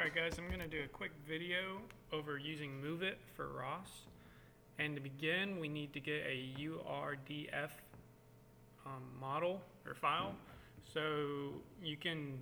Alright guys, I'm going to do a quick video over using MoveIt for ROS. And to begin, we need to get a URDF um, model or file. So you can,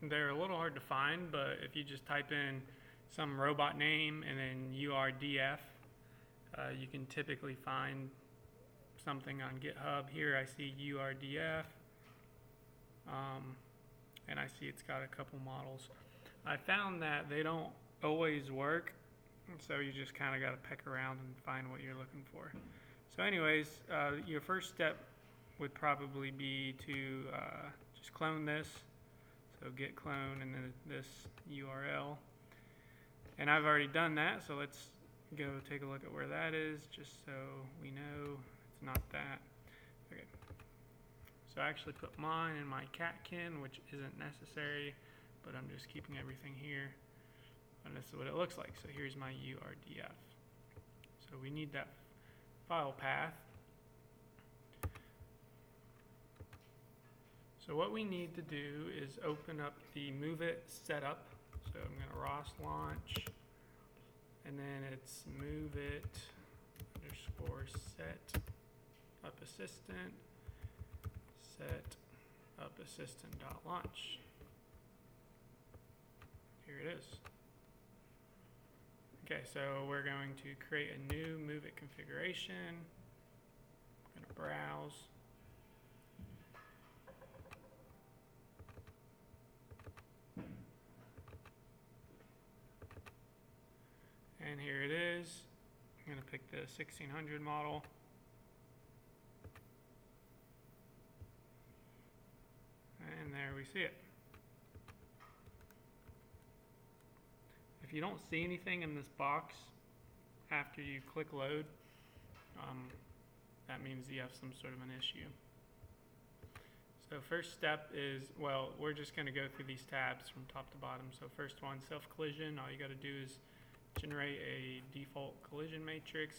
they're a little hard to find, but if you just type in some robot name and then URDF, uh, you can typically find something on GitHub. Here I see URDF, um, and I see it's got a couple models. I found that they don't always work, so you just kind of got to peck around and find what you're looking for. So, anyways, uh, your first step would probably be to uh, just clone this. So, git clone and then this URL. And I've already done that, so let's go take a look at where that is just so we know it's not that. Okay. So I actually put mine in my catkin, which isn't necessary but I'm just keeping everything here. And this is what it looks like. So here's my URDF. So we need that file path. So what we need to do is open up the MoveIt setup. So I'm going to ROS launch, and then it's MoveIt underscore set up assistant set up assistant dot launch. Here it is. Okay, so we're going to create a new MoveIt configuration. I'm going to browse. And here it is. I'm going to pick the 1600 model. And there we see it. If you don't see anything in this box after you click load, um, that means you have some sort of an issue. So first step is, well, we're just going to go through these tabs from top to bottom. So first one, self-collision. All you got to do is generate a default collision matrix.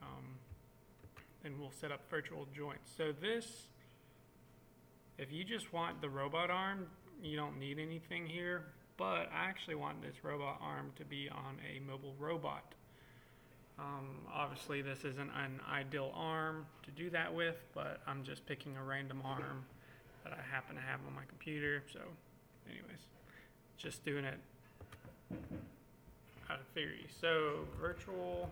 Um, then we'll set up virtual joints. So this, if you just want the robot arm, you don't need anything here but I actually want this robot arm to be on a mobile robot. Um, obviously, this isn't an ideal arm to do that with, but I'm just picking a random arm that I happen to have on my computer. So, anyways, just doing it out of theory. So, virtual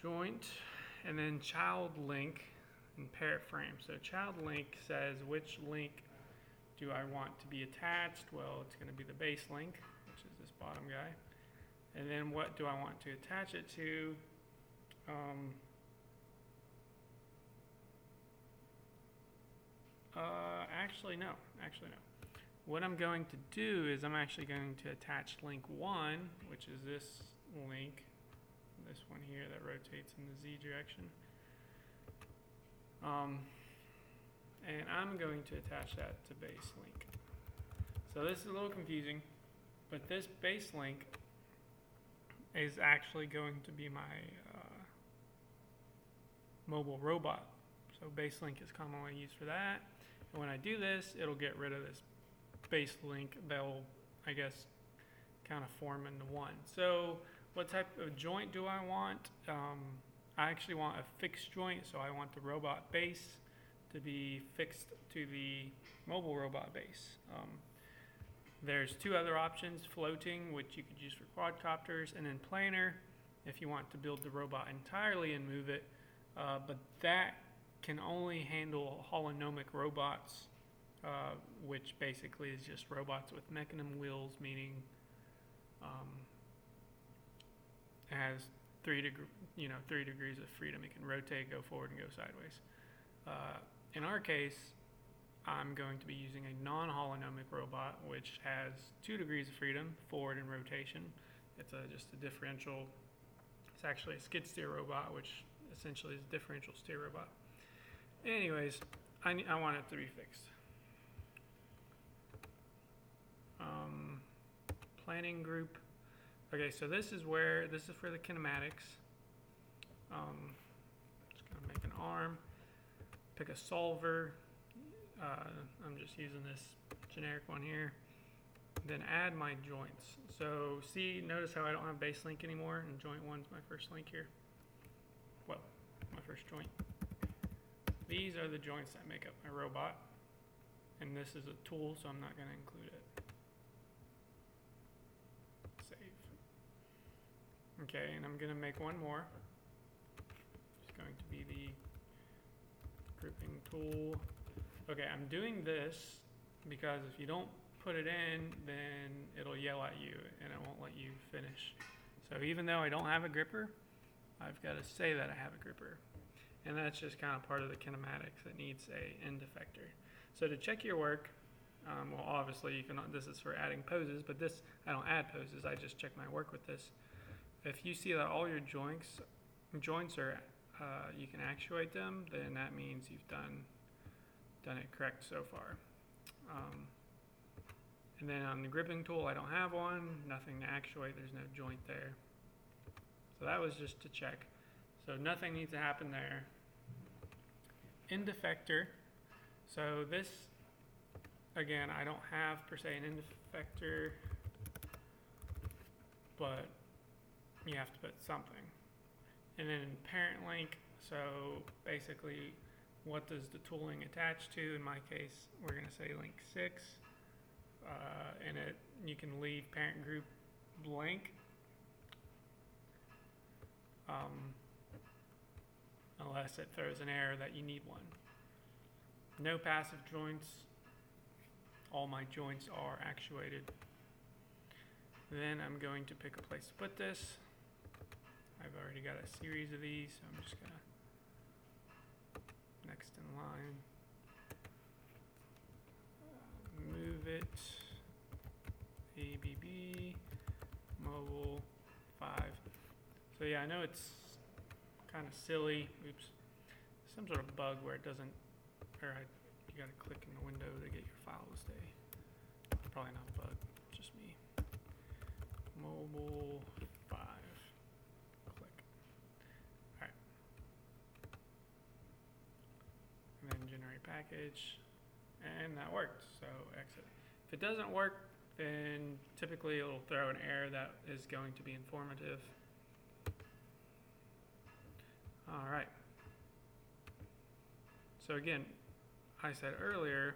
joint and then child link and parent frame. So, child link says which link do I want to be attached? Well, it's going to be the base link, which is this bottom guy. And then what do I want to attach it to? Um, uh, actually, no. Actually, no. What I'm going to do is I'm actually going to attach link 1, which is this link, this one here that rotates in the z direction. Um, and I'm going to attach that to base link. So this is a little confusing, but this base link is actually going to be my uh, mobile robot. So base link is commonly used for that. And when I do this, it'll get rid of this base link that'll, I guess, kind of form into one. So what type of joint do I want? Um, I actually want a fixed joint, so I want the robot base to be fixed to the mobile robot base. Um, there's two other options, floating, which you could use for quadcopters, and then planar, if you want to build the robot entirely and MoveIt. Uh, but that can only handle holonomic robots, uh, which basically is just robots with mecanum wheels, meaning um, it has three deg- you know three degrees of freedom. It can rotate, go forward, and go sideways. Uh, in our case, I'm going to be using a non-holonomic robot, which has two degrees of freedom, forward and rotation. It's a, just a differential. It's actually a skid steer robot, which essentially is a differential steer robot. Anyways, I, I want it to be fixed. Um, planning group. Okay, so this is where, this is for the kinematics. Um, just gonna make an arm pick a solver. Uh, I'm just using this generic one here. then add my joints. So see, notice how I don't have base link anymore, and joint one's my first link here. Well, my first joint. These are the joints that make up my robot, and this is a tool, so I'm not going to include it. Save. Okay, and I'm going to make one more. It's going to be the grouping tool. Okay, I'm doing this because if you don't put it in, then it'll yell at you and it won't let you finish. So even though I don't have a gripper, I've got to say that I have a gripper. And that's just kind of part of the kinematics. It needs a end effector. So to check your work, um, well, obviously you can. This is for adding poses, but this I don't add poses. I just check my work with this. If you see that all your joints joints are uh, you can actuate them, then that means you've done done it correct so far. Um, and then on the gripping tool, I don't have one, nothing to actuate, there's no joint there. So that was just to check. So nothing needs to happen there. End effector. So this, again, I don't have per se an end effector, but you have to put something. And then parent link, so basically what does the tooling attach to? In my case, we're gonna say link six. Uh, and it, you can leave parent group blank. Um, unless it throws an error that you need one. No passive joints. All my joints are actuated. Then I'm going to pick a place to put this. I've already got a series of these, so I'm just gonna next in line. Uh, move it. ABB mobile five. So yeah, I know it's kind of silly. Oops, some sort of bug where it doesn't, or I, you got to click in the window to get your file to stay. Probably not a bug, just me. Mobile five. Click. Alright. And then generate package. And that worked, so exit. If it doesn't work, then typically it'll throw an error that is going to be informative. All right. So again, I said earlier,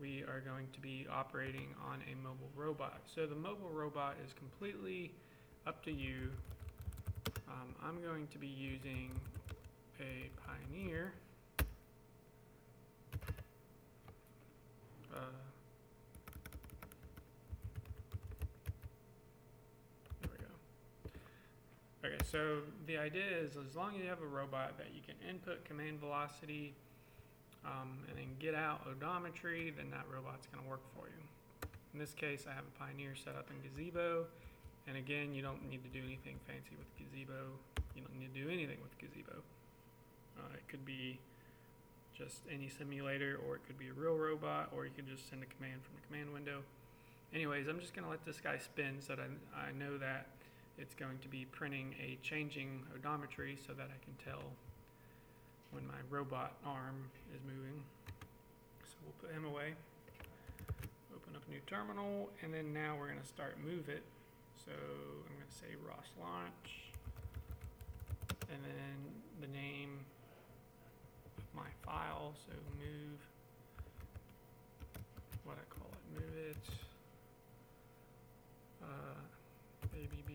we are going to be operating on a mobile robot. So the mobile robot is completely up to you. Um, I'm going to be using a Pioneer. There we go. Okay, so the idea is as long as you have a robot that you can input command velocity um, and then get out odometry, then that robot's going to work for you. In this case, I have a Pioneer set up in Gazebo, and again, you don't need to do anything fancy with Gazebo. You don't need to do anything with Gazebo. Uh, it could be just any simulator, or it could be a real robot, or you can just send a command from the command window. Anyways, I'm just going to let this guy spin so that I, I know that it's going to be printing a changing odometry so that I can tell when my robot arm is moving. So we'll put him away. Open up a new terminal, and then now we're going to start move it. So I'm going to say ROS launch, and then the name my file. So move, what I call it, move it. Uh, ABB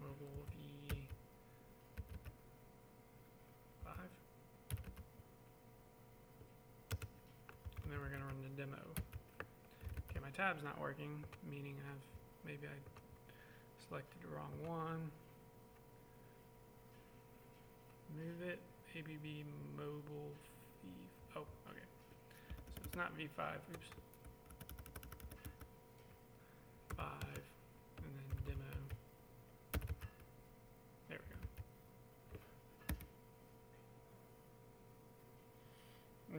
mobile V five. And then we're gonna run the demo. Okay, my tab's not working, meaning I've, maybe I selected the wrong one. Move it, ABB mobile V, oh, okay. So it's not V5, oops. Five, and then demo. There we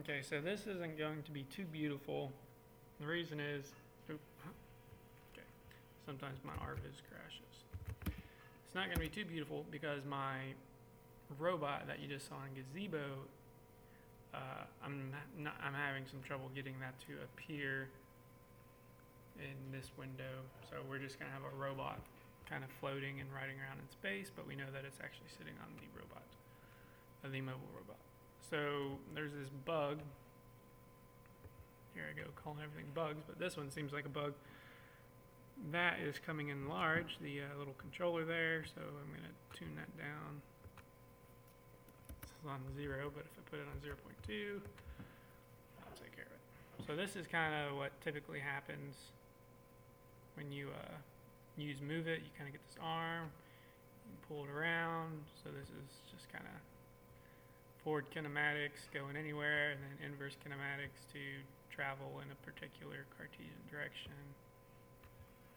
go. Okay, so this isn't going to be too beautiful. The reason is, oop, okay, sometimes my RViz crashes. It's not going to be too beautiful because my robot that you just saw in Gazebo, Uh, I'm not, I'm having some trouble getting that to appear in this window. So we're just gonna have a robot kind of floating and riding around in space, but we know that it's actually sitting on the robot, uh, the mobile robot. So there's this bug. Here I go, calling everything bugs, but this one seems like a bug. That is coming in large, the uh, little controller there, so I'm going to tune that down. On zero, but if I put it on 0.2, I'll take care of it. So this is kind of what typically happens when you uh, use Move It. You kind of get this arm, pull it around. So this is just kind of forward kinematics going anywhere, and then inverse kinematics to travel in a particular Cartesian direction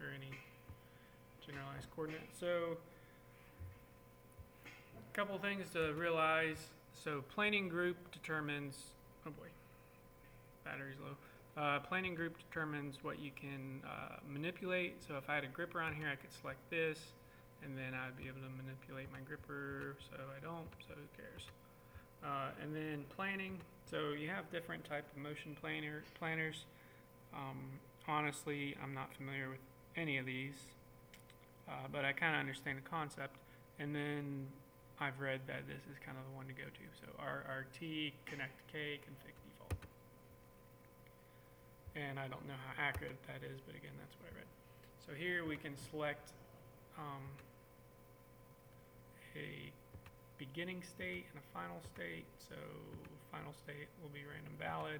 or any generalized coordinate. So a couple things to realize. So planning group determines, oh boy, battery's low. Uh, planing group determines what you can uh, manipulate. So if I had a gripper on here, I could select this, and then I'd be able to manipulate my gripper. So I don't, so who cares? Uh, and then planning. So you have different type of motion planner planners. Um, honestly, I'm not familiar with any of these, uh, but I kind of understand the concept. And then I've read that this is kind of the one to go to. So RRT, Connect K, Config Default. And I don't know how accurate that is, but again, that's what I read. So here we can select um, a beginning state and a final state. So final state will be random valid.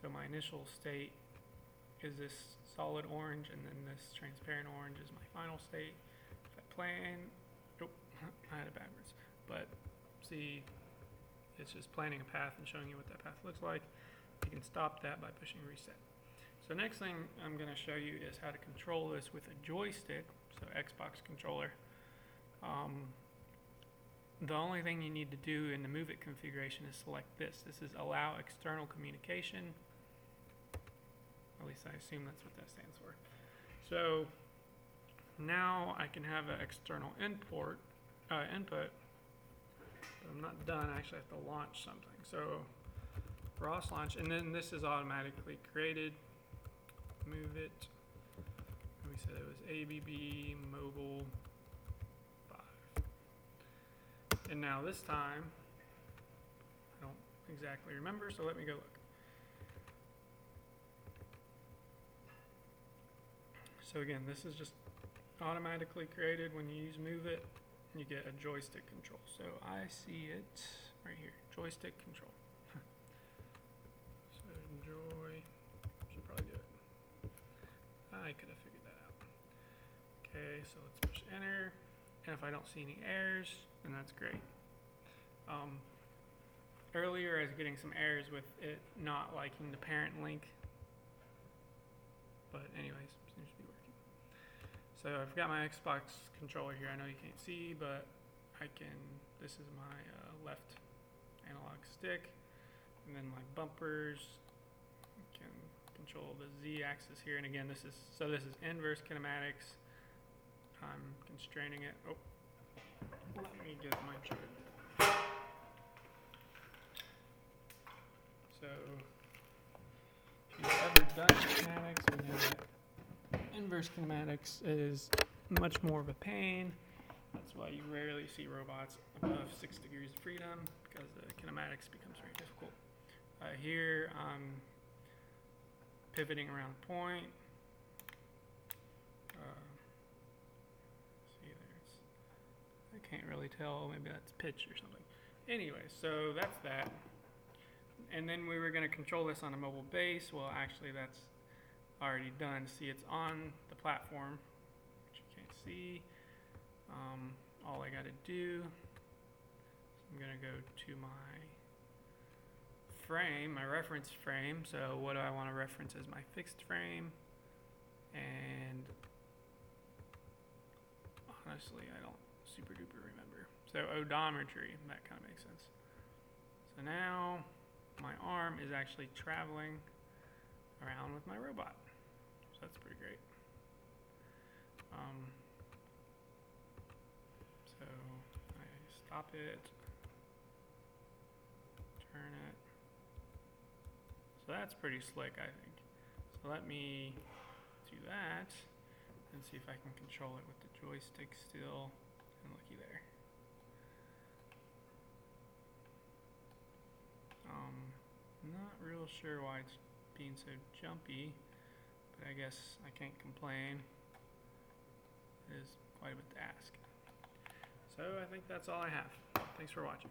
So my initial state is this solid orange, and then this transparent orange is my final state. If I plan, I had it backwards. But see, it's just planning a path and showing you what that path looks like. You can stop that by pushing reset. So next thing I'm going to show you is how to control this with a joystick, so Xbox controller. Um, the only thing you need to do in the Move It configuration is select this. This is allow external communication. At least I assume that's what that stands for. So now I can have an external import, uh, input, I'm not done. I actually have to launch something. So ROS launch, and then this is automatically created. Move it. We said it was ABB mobile 5. And now this time, I don't exactly remember, so let me go look. So again, this is just automatically created when you use Move It. You get a joystick control. So I see it right here, joystick control. so joy, should probably do it. I could have figured that out. Okay, so let's push enter. And if I don't see any errors, then that's great. Um, earlier I was getting some errors with it not liking the parent link. But anyways, seems to be working. So I've got my Xbox controller here. I know you can't see, but I can, this is my uh, left analog stick. And then my bumpers, I can control the Z axis here. And again, this is, so this is inverse kinematics. I'm constraining it. Oh, let me get my chart. So, if you've ever done kinematics, know that inverse kinematics is much more of a pain. That's why you rarely see robots above six degrees of freedom because the kinematics becomes very difficult. Uh, here, I'm pivoting around a point. Uh, see, there's, I can't really tell. Maybe that's pitch or something. Anyway, so that's that. And then we were going to control this on a mobile base. Well, actually, that's already done. See, it's on the platform, which you can't see. Um, all I got to do, I'm going to go to my frame, my reference frame. So what do I want to reference as my fixed frame? And honestly, I don't super duper remember. So odometry, that kind of makes sense. So now my arm is actually traveling around with my robot. That's pretty great. Um, so I stop it, turn it. So that's pretty slick, I think. So let me do that and see if I can control it with the joystick still. And looky there. Um, not real sure why it's being so jumpy, but I guess I can't complain. It is quite a bit to ask. So I think that's all I have. Thanks for watching.